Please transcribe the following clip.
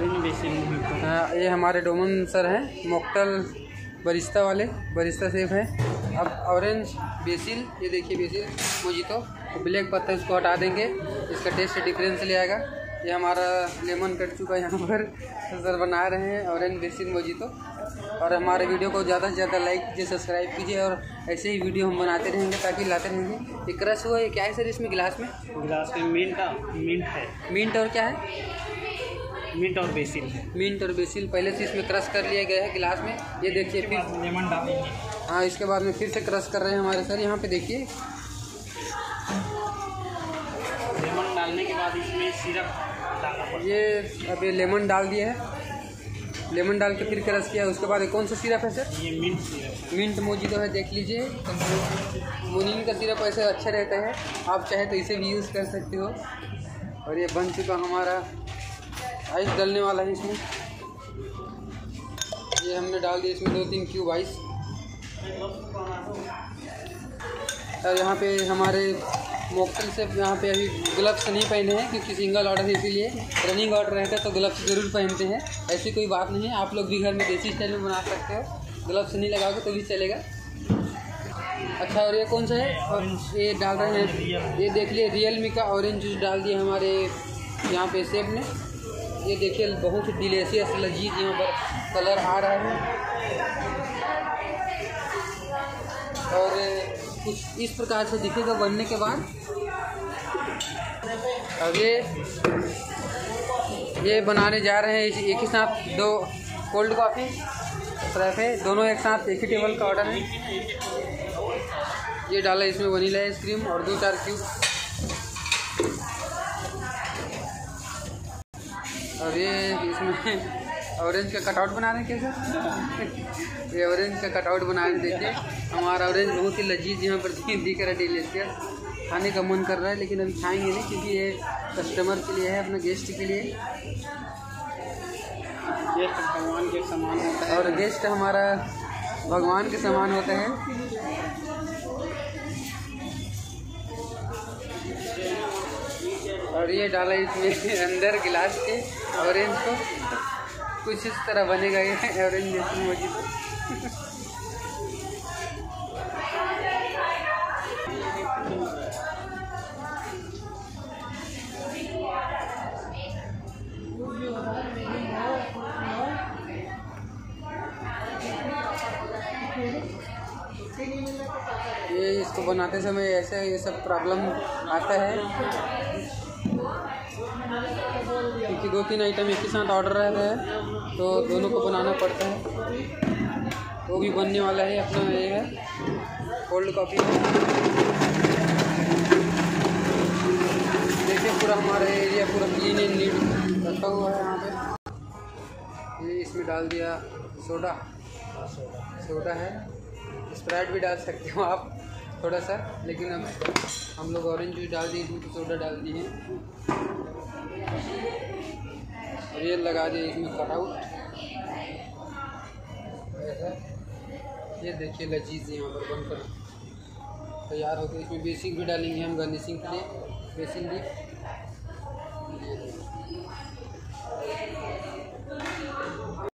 Basin हाँ, ये हमारे डोमन सर हैं मोकटल बरिस्ता वाले बरिस्ता सेफ़ हैं। अब ऑरेंज बेसिल ये देखिए बेसिल मोजितो तो ब्लैक पत्ता इसको हटा देंगे इसका टेस्ट डिफरेंस ले आएगा। ये हमारा लेमन कट चुका है यहाँ पर तो सर बना रहे हैं ऑरेंज बेसिल मोजितो। और हमारे वीडियो को ज़्यादा से ज़्यादा लाइक कीजिए सब्सक्राइब कीजिए और ऐसे ही वीडियो हम बनाते रहेंगे ताकि लाते रहेंगे। ये क्रश हुआ ये क्या है सर इसमें गिलास में? गिलास में मिंट मिंट है। मिंट और क्या है? मिंट और बेसिल है। मिंट और बेसिल पहले से इसमें क्रश कर लिया गया है गिलास में। ये देखिए फिर लेमन डालेंगे। हाँ इसके बाद में फिर से क्रश कर रहे हैं हमारे सर। यहाँ पे देखिए। लेमन डालने के बाद इसमें सिरप ये अब ये लेमन डाल दिया है। लेमन डाल के फिर क्रश किया। उसके बाद कौन सा सिरप है सर? ये मिंट सिरप मिंट मोजी तो है देख लीजिए। मुनीन का सिरप ऐसे अच्छा रहता है। आप चाहे तो इसे भी यूज़ कर सकते हो। और ये बन चुका हमारा आइस डलने वाला है इसमें। ये हमने डाल दिया इसमें दो तीन क्यूब आइस और यहाँ पे हमारे मोकटल से यहाँ पे अभी ग्लव्स नहीं पहने हैं, क्योंकि सिंगल ऑर्डर है इसीलिए। रनिंग ऑर्डर रहता है तो ग्लव्स ज़रूर पहनते हैं। ऐसी कोई बात नहीं है, आप लोग भी घर में देसी स्टाइल में बना सकते हो। ग्लव्स नहीं लगाओगे तो भी चलेगा। अच्छा और ये कौन सा है? और ये डाल रहे हैं, ये देख लिए रियलमी का ऑरेंज जूस डाल दिया हमारे यहाँ पे सेब ने। ये देखिए, बहुत ही डिलेशियस लजीज यहाँ पर कलर आ रहा है। और, कुछ इस प्रकार से दिखेगा बनने के बाद। अब ये ये बनाने जा रहे हैं एक ही साथ दो कोल्ड कॉफ़ी फ्रैफे दोनों एक साथ एक ही टेबल का ऑर्डर है। ये डाला इसमें वनीला आइसक्रीम और दो चार क्यूब और ये इसमें ऑरेंज का कटआउट बना रहे हैं क्या सर ये ऑरेंज का कटआउट बना रहे देखिए। हमारा ऑरेंज बहुत ही लजीज यहाँ पर दिख रहा है डिलीशियस खाने का मन कर रहा है लेकिन अभी खाएँगे नहीं क्योंकि ये कस्टमर के लिए है अपने गेस्ट के लिए। तो भगवान के समान होता है। और गेस्ट हमारा भगवान के समान होता है। और ये डाला इसमें अंदर गिलास के ऑरेंज को। कुछ इस तरह बनेगा ये ऑरेंज मौजूद ये इसको बनाते समय ऐसे ये सब प्रॉब्लम आता है। क्योंकि दो तीन आइटम एक ही साथ ऑर्डर रहता है तो दोनों को बनाना पड़ता है। वो भी बनने वाला है अपना, ये है कोल्ड कॉफ़ी देखिए पूरा हमारा एरिया पूरा क्लीन एंड नीट रखा हुआ है यहाँ पे। ये इसमें डाल दिया सोडा। सोडा है। स्प्राइट भी डाल सकते हो आप। थोड़ा सा, लेकिन अब हम लोग ऑरेंज जूस डाल दिए इसमें सोडा डाल दिए। और ये लगा दिए इसमें कटआउट ऐसा। ये देखिए लजीज यहाँ पर बनकर। तैयार हो गए इसमें बेसिक भी डालेंगे हम गार्निशिंग के लिए। बेसिक भी।